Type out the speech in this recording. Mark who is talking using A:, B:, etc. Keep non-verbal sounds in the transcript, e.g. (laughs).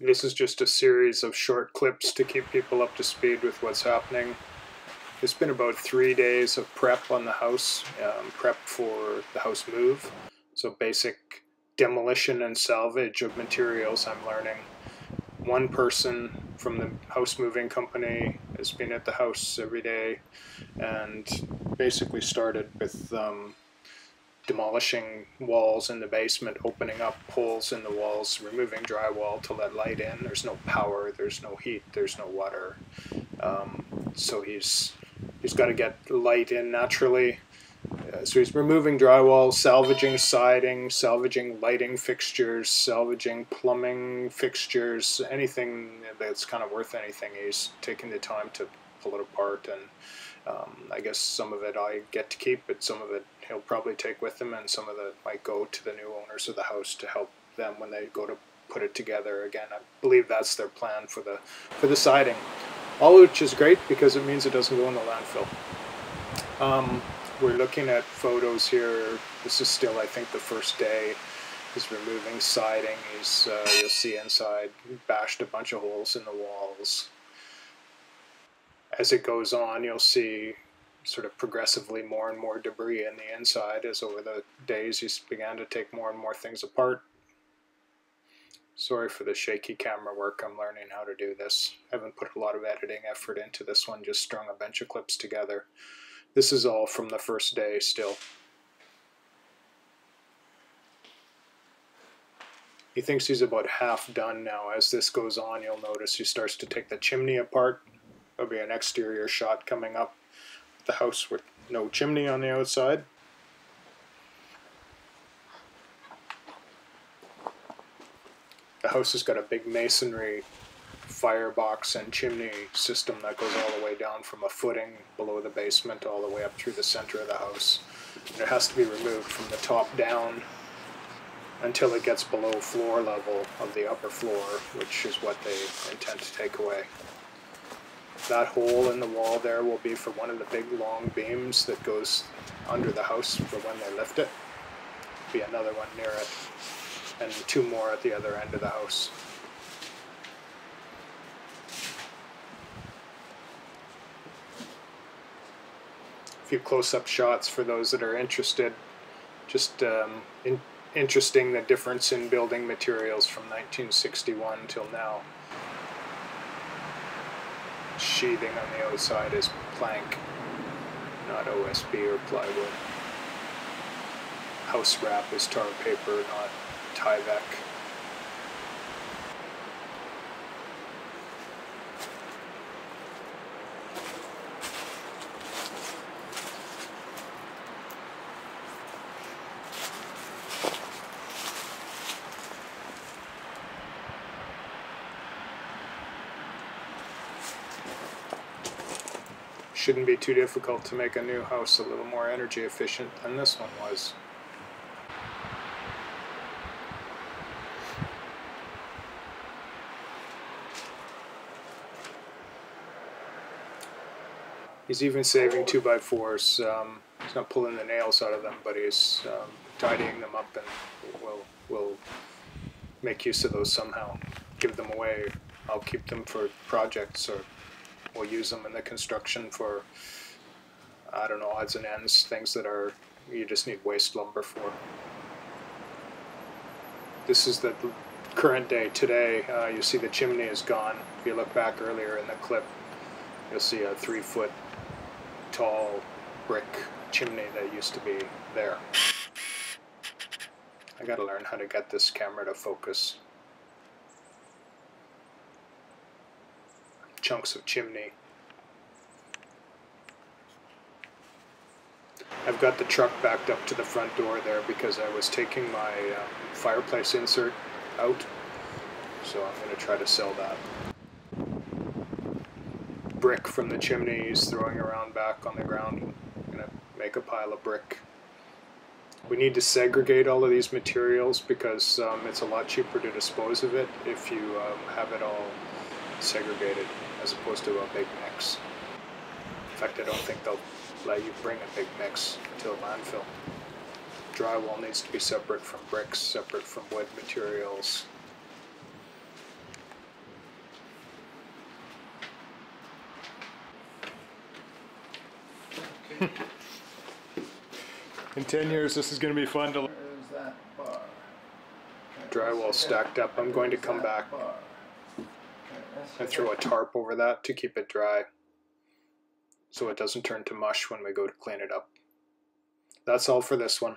A: This is just a series of short clips to keep people up to speed with what's happening. It's been about three days of prep on the house, um, prep for the house move. So basic demolition and salvage of materials I'm learning. One person from the house moving company has been at the house every day and basically started with um, demolishing walls in the basement, opening up holes in the walls, removing drywall to let light in. There's no power, there's no heat, there's no water. Um, so he's he's got to get light in naturally. Uh, so he's removing drywall, salvaging siding, salvaging lighting fixtures, salvaging plumbing fixtures, anything that's kind of worth anything. He's taking the time to pull it apart and um, I guess some of it I get to keep, but some of it he'll probably take with him, and some of it might go to the new owners of the house to help them when they go to put it together again. I believe that's their plan for the for the siding, all which is great because it means it doesn't go in the landfill. Um, we're looking at photos here. This is still, I think, the first day. He's removing siding. He's uh, you'll see inside. He bashed a bunch of holes in the walls as it goes on, you'll see sort of progressively more and more debris in the inside as over the days he began to take more and more things apart. Sorry for the shaky camera work, I'm learning how to do this. I haven't put a lot of editing effort into this one, just strung a bunch of clips together. This is all from the first day still. He thinks he's about half done now. As this goes on, you'll notice he starts to take the chimney apart There'll be an exterior shot coming up the house with no chimney on the outside. The house has got a big masonry firebox and chimney system that goes all the way down from a footing below the basement all the way up through the center of the house. And it has to be removed from the top down until it gets below floor level of the upper floor, which is what they intend to take away. That hole in the wall there will be for one of the big long beams that goes under the house for when they lift it. Be another one near it, and two more at the other end of the house. A few close-up shots for those that are interested. Just um, in, interesting the difference in building materials from 1961 till now sheathing on the outside is plank, not OSB or plywood. House wrap is tar paper, not Tyvek. Shouldn't be too difficult to make a new house a little more energy efficient than this one was. He's even saving 2x4s. Um, he's not pulling the nails out of them, but he's um, tidying them up and will will make use of those somehow. Give them away. I'll keep them for projects or we'll use them in the construction for I don't know odds and ends, things that are you just need waste lumber for. This is the current day today. Uh, you see the chimney is gone. If you look back earlier in the clip, you'll see a three foot tall brick chimney that used to be there. I gotta learn how to get this camera to focus. Chunks of chimney. I've got the truck backed up to the front door there because I was taking my um, fireplace insert out. So I'm going to try to sell that. Brick from the chimneys throwing around back on the ground. I'm going to make a pile of brick. We need to segregate all of these materials because um, it's a lot cheaper to dispose of it if you um, have it all segregated as opposed to a big mix. In fact, I don't think they'll let you bring a big mix to a landfill. Drywall needs to be separate from bricks, separate from wood materials. Okay. (laughs)
B: In 10 years, this is going to be fun to.
A: Drywall stacked up. I'm going to come back and throw a tarp over that to keep it dry so it doesn't turn to mush when we go to clean it up. That's all for this one.